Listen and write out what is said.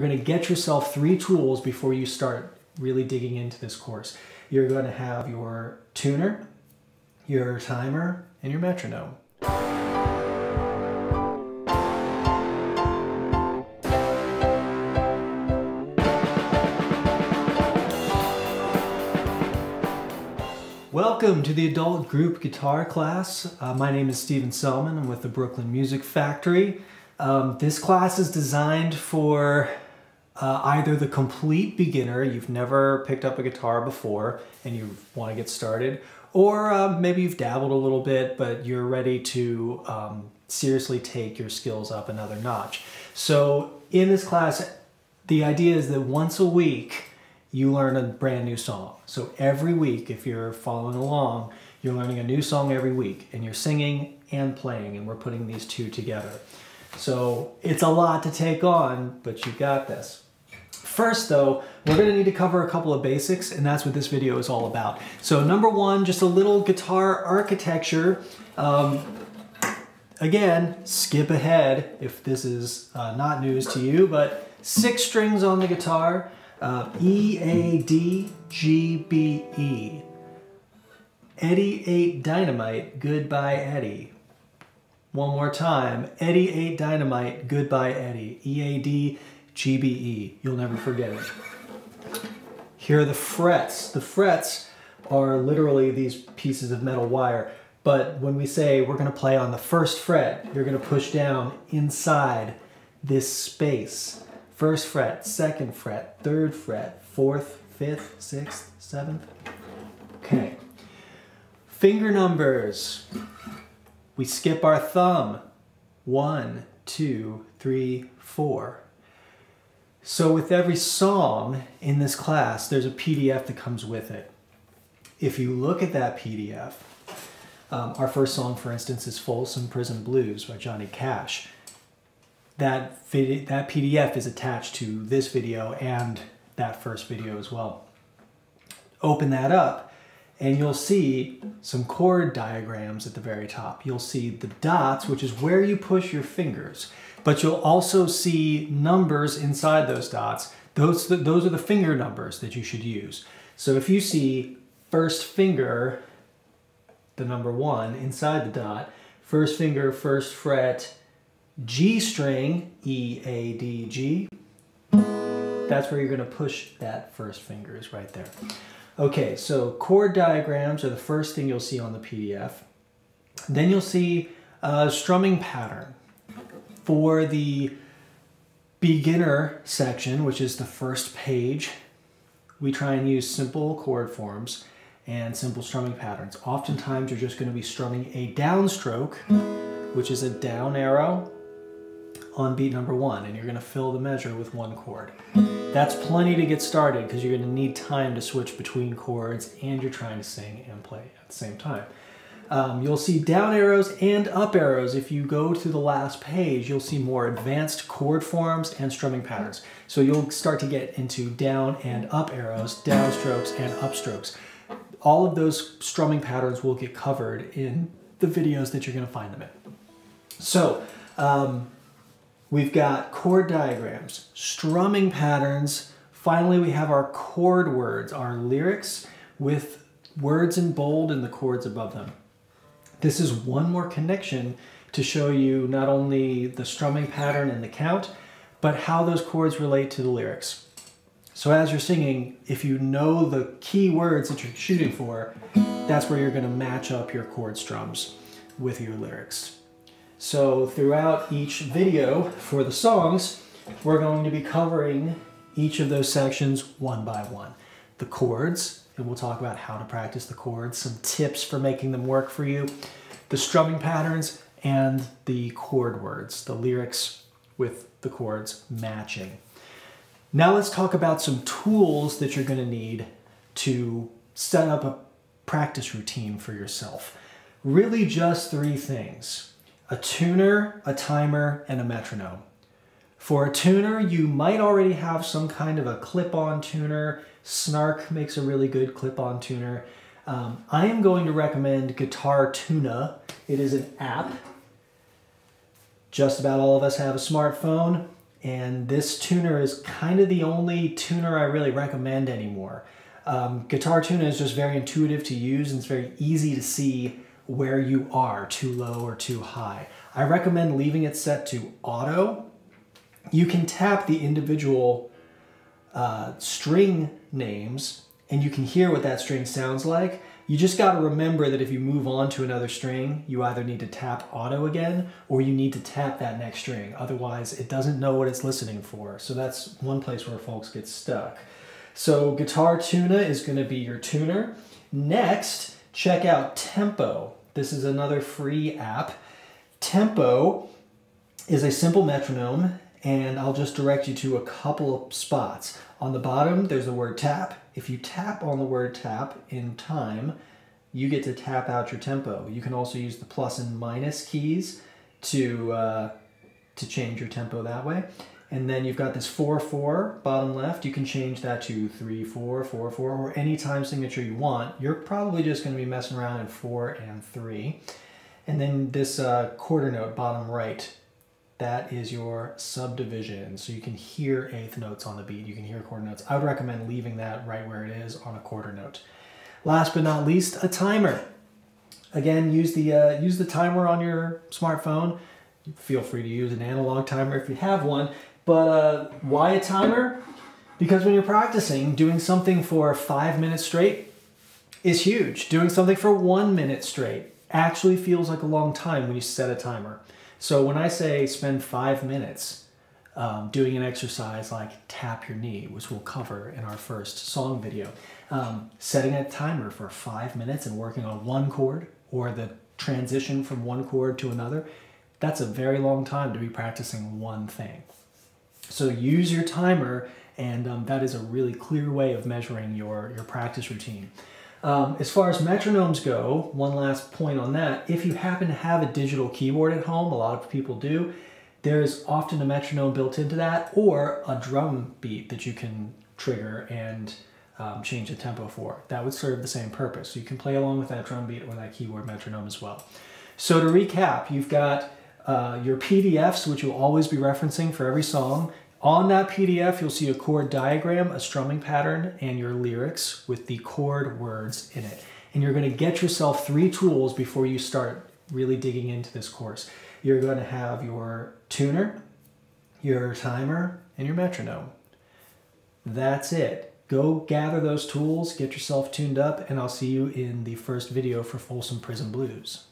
you're going to get yourself three tools before you start really digging into this course. You're going to have your tuner, your timer, and your metronome. Welcome to the adult group guitar class. Uh, my name is Stephen Selman. I'm with the Brooklyn Music Factory. Um, this class is designed for uh, either the complete beginner, you've never picked up a guitar before and you want to get started, or uh, maybe you've dabbled a little bit but you're ready to um, seriously take your skills up another notch. So in this class, the idea is that once a week you learn a brand new song. So every week, if you're following along, you're learning a new song every week and you're singing and playing and we're putting these two together. So it's a lot to take on, but you got this. First though, we're gonna need to cover a couple of basics and that's what this video is all about. So number one, just a little guitar architecture. Um, again, skip ahead if this is uh, not news to you, but six strings on the guitar, uh, E, A, D, G, B, E. Eddie ate dynamite, goodbye Eddie. One more time. Eddie ate dynamite. Goodbye, Eddie. E-A-D, G-B-E. You'll never forget it. Here are the frets. The frets are literally these pieces of metal wire. But when we say we're going to play on the first fret, you're going to push down inside this space. First fret, second fret, third fret, fourth, fifth, sixth, seventh. Okay. Finger numbers we skip our thumb. One, two, three, four. So with every song in this class, there's a PDF that comes with it. If you look at that PDF, um, our first song, for instance, is Folsom Prison Blues by Johnny Cash. That, that PDF is attached to this video and that first video as well. Open that up and you'll see some chord diagrams at the very top. You'll see the dots, which is where you push your fingers, but you'll also see numbers inside those dots. Those, those are the finger numbers that you should use. So if you see first finger, the number one, inside the dot, first finger, first fret, G string, E, A, D, G, that's where you're gonna push that first finger is right there. Okay, so chord diagrams are the first thing you'll see on the PDF. Then you'll see a strumming pattern. For the beginner section, which is the first page, we try and use simple chord forms and simple strumming patterns. Oftentimes you're just going to be strumming a downstroke, which is a down arrow on beat number one, and you're going to fill the measure with one chord. That's plenty to get started because you're going to need time to switch between chords and you're trying to sing and play at the same time. Um, you'll see down arrows and up arrows. If you go to the last page, you'll see more advanced chord forms and strumming patterns. So you'll start to get into down and up arrows, down strokes and up strokes. All of those strumming patterns will get covered in the videos that you're going to find them in. So um, We've got chord diagrams, strumming patterns. Finally, we have our chord words, our lyrics with words in bold and the chords above them. This is one more connection to show you not only the strumming pattern and the count, but how those chords relate to the lyrics. So as you're singing, if you know the key words that you're shooting for, that's where you're gonna match up your chord strums with your lyrics. So throughout each video for the songs, we're going to be covering each of those sections one by one. The chords, and we'll talk about how to practice the chords, some tips for making them work for you, the strumming patterns, and the chord words, the lyrics with the chords matching. Now let's talk about some tools that you're gonna need to set up a practice routine for yourself. Really just three things a tuner, a timer, and a metronome. For a tuner, you might already have some kind of a clip-on tuner. Snark makes a really good clip-on tuner. Um, I am going to recommend Guitar Tuna. It is an app. Just about all of us have a smartphone. and this tuner is kind of the only tuner I really recommend anymore. Um, Guitar Tuner is just very intuitive to use and it's very easy to see where you are, too low or too high. I recommend leaving it set to auto. You can tap the individual uh, string names and you can hear what that string sounds like. You just got to remember that if you move on to another string, you either need to tap auto again or you need to tap that next string. Otherwise, it doesn't know what it's listening for. So that's one place where folks get stuck. So Guitar Tuna is going to be your tuner. Next, check out Tempo. This is another free app. Tempo is a simple metronome and I'll just direct you to a couple of spots. On the bottom, there's the word tap. If you tap on the word tap in time, you get to tap out your tempo. You can also use the plus and minus keys to, uh, to change your tempo that way. And then you've got this 4-4 bottom left. You can change that to 3-4, 4-4, or any time signature you want. You're probably just going to be messing around in 4 and 3. And then this uh, quarter note bottom right, that is your subdivision. So you can hear eighth notes on the beat. You can hear quarter notes. I would recommend leaving that right where it is on a quarter note. Last but not least, a timer. Again, use the, uh, use the timer on your smartphone. Feel free to use an analog timer if you have one. But uh, why a timer? Because when you're practicing, doing something for five minutes straight is huge. Doing something for one minute straight actually feels like a long time when you set a timer. So when I say spend five minutes um, doing an exercise like tap your knee, which we'll cover in our first song video, um, setting a timer for five minutes and working on one chord or the transition from one chord to another, that's a very long time to be practicing one thing. So use your timer and um, that is a really clear way of measuring your, your practice routine. Um, as far as metronomes go, one last point on that, if you happen to have a digital keyboard at home, a lot of people do, there's often a metronome built into that or a drum beat that you can trigger and um, change the tempo for. That would serve the same purpose. So you can play along with that drum beat or that keyboard metronome as well. So to recap, you've got uh, your PDFs, which you'll always be referencing for every song. On that PDF, you'll see a chord diagram, a strumming pattern, and your lyrics with the chord words in it. And you're going to get yourself three tools before you start really digging into this course. You're going to have your tuner, your timer, and your metronome. That's it. Go gather those tools, get yourself tuned up, and I'll see you in the first video for Folsom Prison Blues.